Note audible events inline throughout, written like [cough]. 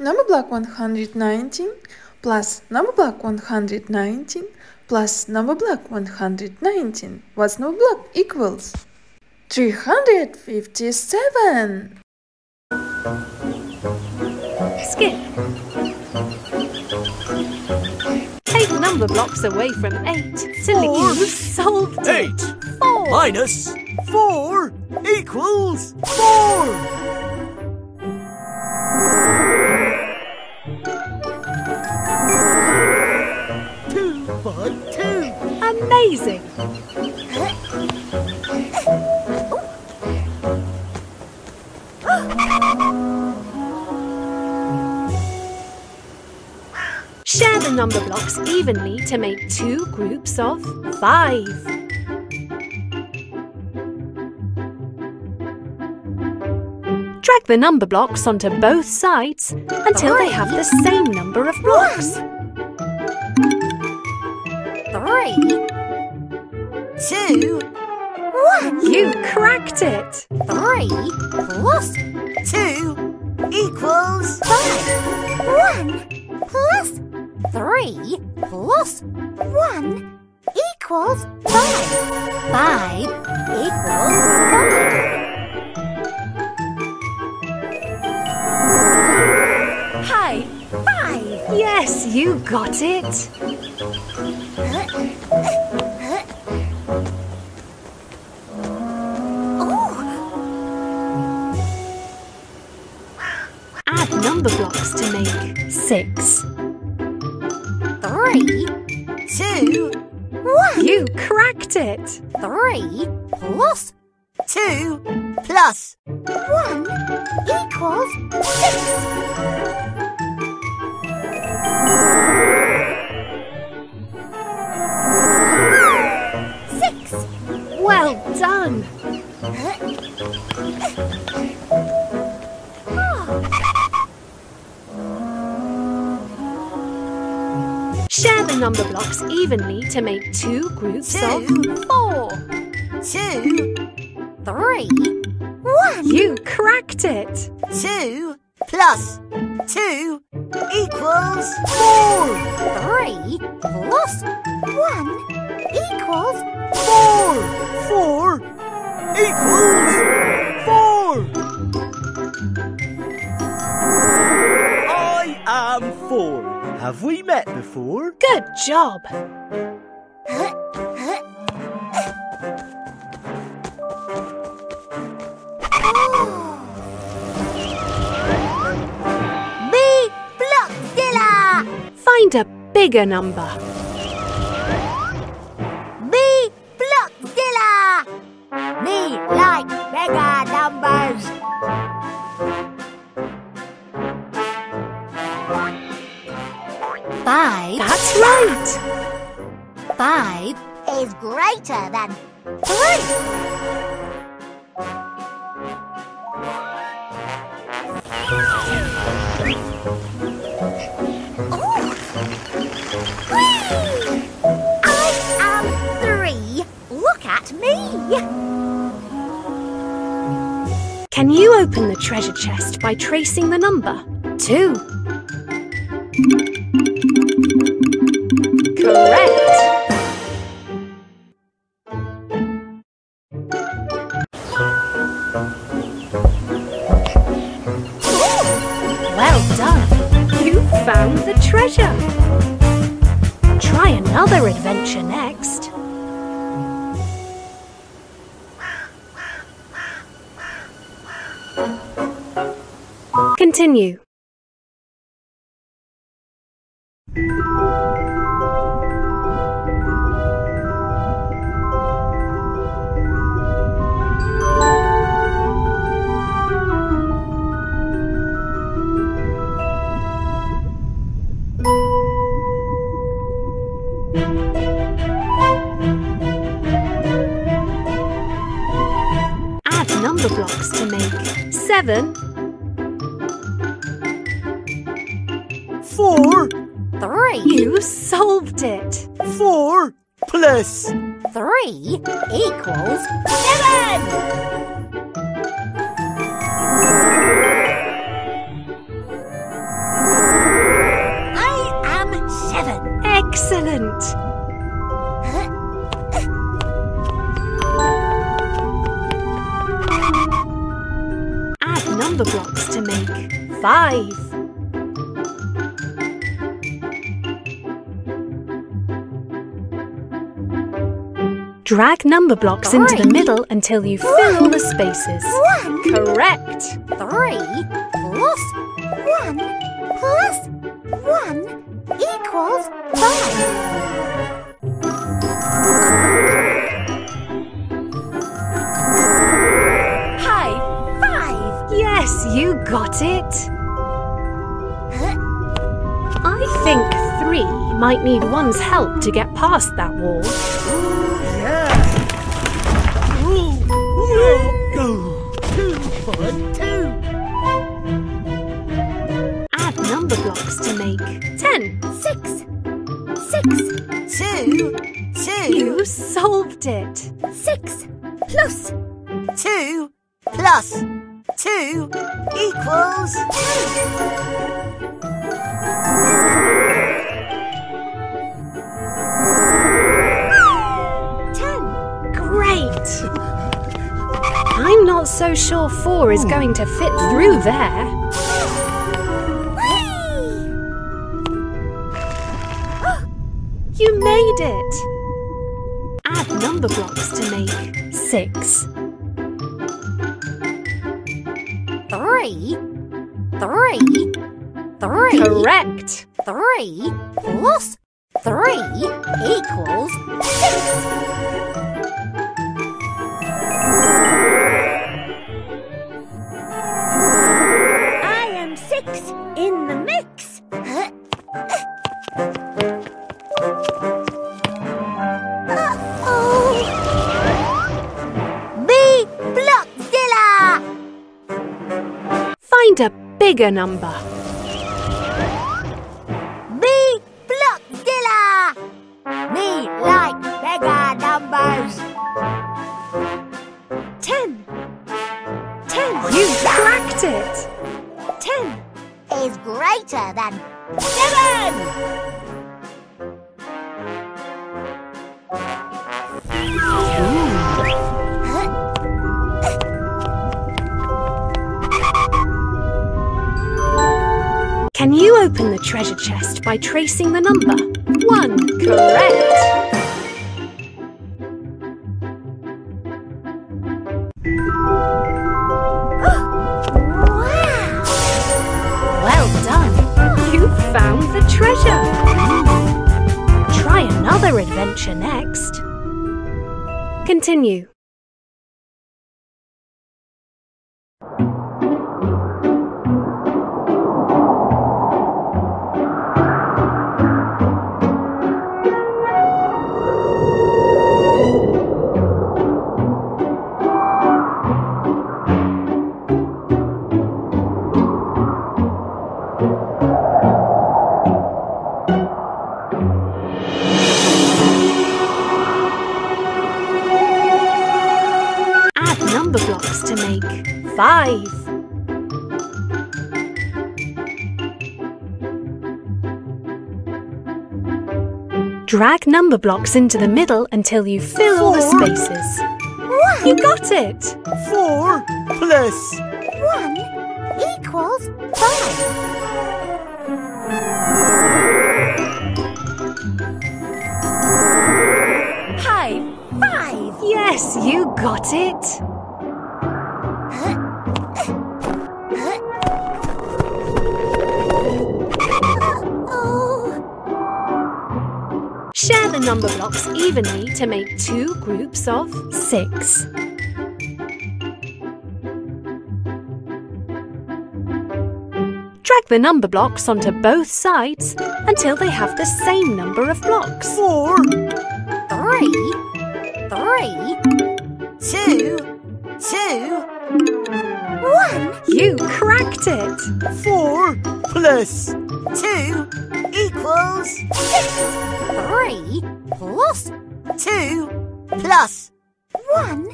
Number block 119 plus number block 119 plus number block 119. What's number block equals? 357. Skip. Take number blocks away from 8 till Four. you solved it. Eight Four. minus four equals four. Two. Amazing. Share the number blocks evenly to make two groups of five. Drag the number blocks onto both sides until they have the same number of blocks. Three, two, one. You cracked it! Three plus two equals five. One plus three plus one equals five. Five equals five. High five! Yes, you got it! number blocks to make. 6. The number blocks evenly to make two groups of Two. four. Two, three, one. You cracked it! Two plus two equals four. Three plus one equals Four. Four equals four. I am four. Have we met before? Good job! Me Blockzilla. Find a bigger number. Five. That's right! Five is greater than three. I am three. Look at me. Can you open the treasure chest by tracing the number? Two. Correct! Well done! You found the treasure! Try another adventure next. Continue. seven, four, three. You solved it. Four plus three equals seven. Excellent! Five. Drag number blocks into the middle until you fill all the spaces. One, Correct. three, plus one, plus one equals five. Yes, you got it. Three might need one's help to get past that wall. Two for two. Add number blocks to make ten. Six, six, Two, two, You solved it. six plus two plus two equals ten. Not so sure four is hmm. going to fit through there. [gasps] You made it. Add number blocks to make six. Three, three, three, Correct. three plus three equals six. Bigger number. Me Blockzilla! Me like bigger numbers. Ten. Ten. You cracked it. Ten is greater than seven. Can you open the treasure chest by tracing the number? One. Correct. Wow! [gasps] Well done. You found the treasure. Try another adventure next. Continue. Five. Drag number blocks into the middle until you fill all the Four. spaces. You got it! four plus One equals five. High five. Yes, you got it! Number blocks evenly to make two groups of six. Drag the number blocks onto both sides until they have the same number of blocks. four, three, three, two, two, one. You cracked it! four plus two equals Three plus two plus one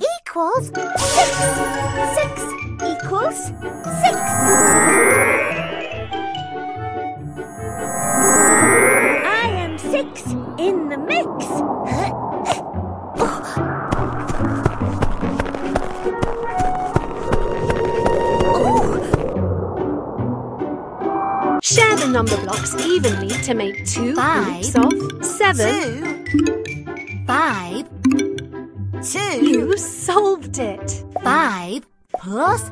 equals six. Six equals six. I am six in the mix. Number blocks evenly to make two Five, groups of seven. Two. Five, Two. You solved it. five plus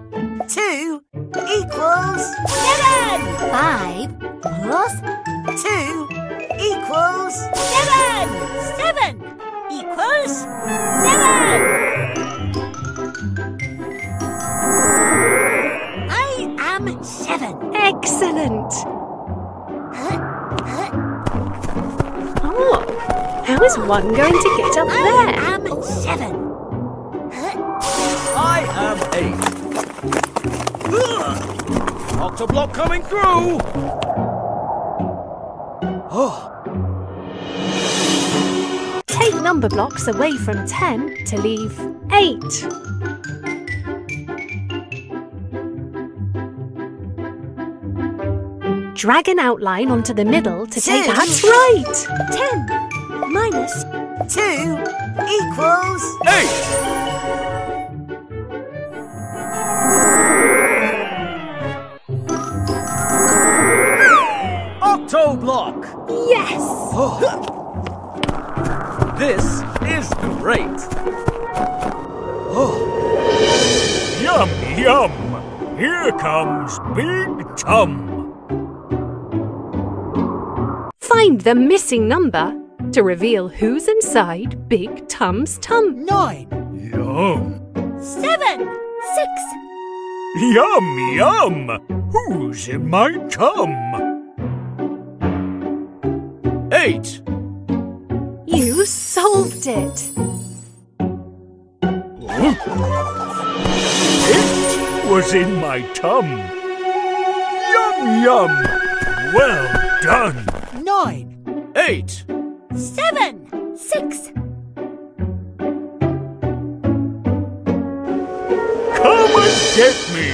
one going to get up I there? am seven. I am eight. Ugh. Octoblock coming through. Oh, Take number blocks away from 10 to leave 8. Drag an outline onto the middle to take. Two. That's right! 10 minus Two. Equals. eight. Octoblock. Yes! [gasps] This is great. Oh. Yum, yum! Here comes Big Tum. Find the missing number to reveal who's inside Big Tum's tum. Nine. Yum, seven. Six. yum, yum! Who's in my tum? Eight. You solved it! It was in my tum. Yum, yum! Well done! Nine. Eight. Seven. Six. Come and get me!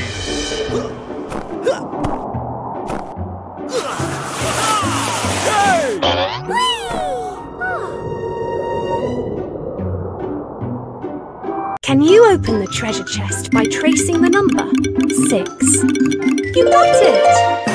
Hey! Can you open the treasure chest by tracing the number? Six. You got it!